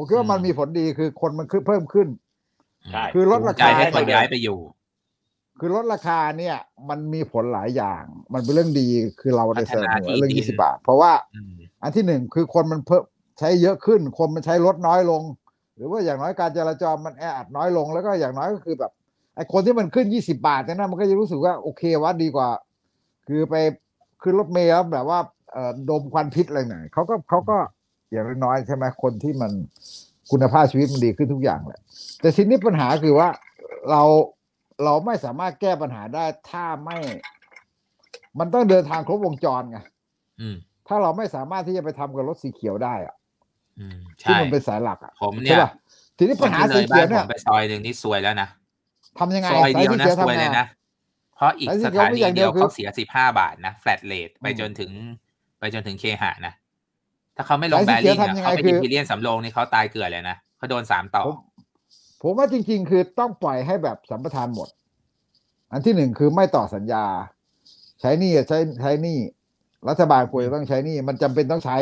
ผมคิดว่ามันมีผลดีคือคนมันขึ้นเพิ่มขึ้นใช่คือลดราใจคาให้คนย้ายไปอยู่ คือลดราคาเนี่ย มันมีผลหลายอย่าง มันเป็นเรื่องดีคือเราได้เสนอพัฒนาที่เรื่องดินยี่สิบาท เพราะว่าอืมอันที่หนึ่งคือคนมันเพิ่มใช้เยอะขึ้น คนมันใช้รถน้อยลง หรือว่าอย่างน้อยการจราจรมันแออัดน้อยลงแล้วก็อย่างน้อยก็คือแบบไอ้คนที่มันขึ้นยี่สิบาทเนี่ยนะมันก็จะรู้สึกว่าโอเควะดีกว่า คือไปขึ้นรถเมล์แล้วแบบว่าเอ่อดมควันพิษอะไรหน่อยเขาก็เขาก็ อย่างน้อยๆใช่ไหมคนที่มันคุณภาพชีวิตมันดีขึ้นทุกอย่างแหละ แต่ทีนี้ปัญหาคือว่าเราเราไม่สามารถแก้ปัญหาได้ถ้าไม่ มันต้องเดินทางครบวงจรไงอืมถ้าเราไม่สามารถที่จะไปทำกับรถสีเขียวได้อะอืมที่ใช่มันเป็นสายหลักอะผมเนี่ใช่ยป่ะทีนี้ปัญหาคนสีที่เลยเขีบ้ายนผวเนี่ยมไปซอยหนึ่งนี่ซวยแล้วนะทำยังไงซอยเดียวสานะสีขีซวยทำเลยไงนะเพราะอีกสายสีสเขียวถามีนีอย่างเดีเดียยววคือเขาเสียสิบห้าบาทนะแฟลตเลทไปอืมจนถึง ไปจนถึงเคหะนะ ถ้าเขาไม่ลงสายแบสีเขียวริ่งอะทำยังไงเขาไปคืออิมพีเรียนสำโรงนี่เขาตายเกลือเลยนะเขาโดนสามต่อผมผมว่าจริง ๆ คือต้องปล่อยให้แบบสัมปทานหมด อันที่หนึ่งคือไม่ต่อสัญญา ใช้หนี่ใช้ใช้หนี่ รัฐบาลควรจะต้องใช้หนี่ มันจำเป็นต้องใช้